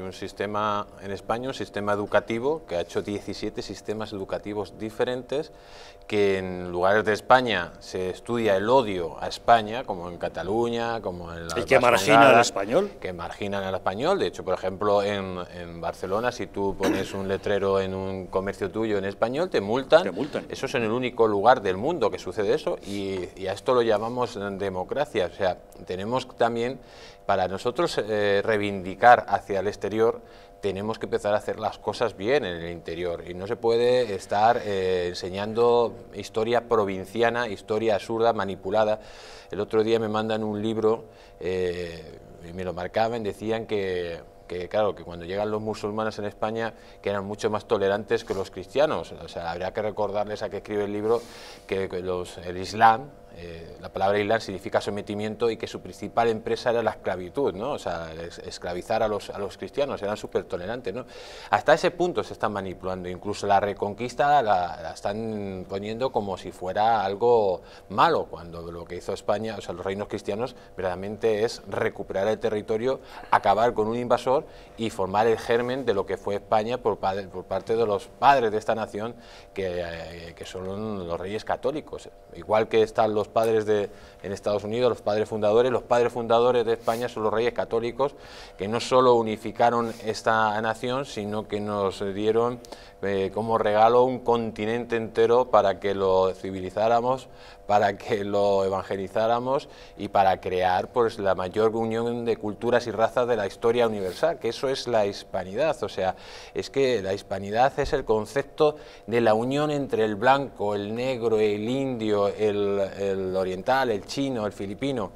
un sistema en España, un sistema educativo que ha hecho 17 sistemas educativos diferentes, que en lugares de España se estudia el odio a España, como en Cataluña, como en la ¿Y que margina al español? Que marginan al español. De hecho, por ejemplo, en, en, Barcelona, si tú pones un letrero en un comercio tuyo en español, te multan. Te multan. Eso es en el único lugar del mundo que sucede eso y, y a esto lo llamamos democracia. O sea, tenemos también para nosotros eh, reivindicar hacia el exterior tenemos que empezar a hacer las cosas bien en el interior y no se puede estar eh, enseñando historia provinciana, historia absurda, manipulada. El otro día me mandan un libro eh, y me lo marcaban, decían que que claro, que cuando llegan los musulmanes en España, que eran mucho más tolerantes que los cristianos. O sea, habría que recordarles a que escribe el libro que los, el Islam, eh, la palabra Islam significa sometimiento y que su principal empresa era la esclavitud, ¿no? O sea, esclavizar a los, a los cristianos, eran súper tolerantes, ¿no? Hasta ese punto se están manipulando, incluso la reconquista la, están poniendo como si fuera algo malo, cuando lo que hizo España, o sea, los reinos cristianos, verdaderamente es recuperar el territorio, acabar con un invasor y formar el germen de lo que fue España por, por parte de los padres de esta nación, que, eh, que son los reyes católicos. Igual que están los padres de, en Estados Unidos, los padres fundadores. Los padres fundadores de España son los reyes católicos que no solo unificaron esta nación, sino que nos dieron eh, como regalo un continente entero para que lo civilizáramos, para que lo evangelizáramos y para crear pues, la mayor unión de culturas y razas de la historia universal, que eso es la hispanidad. O sea, es que la hispanidad es el concepto de la unión entre el blanco, el negro, el indio, el el oriental, el chino, el filipino,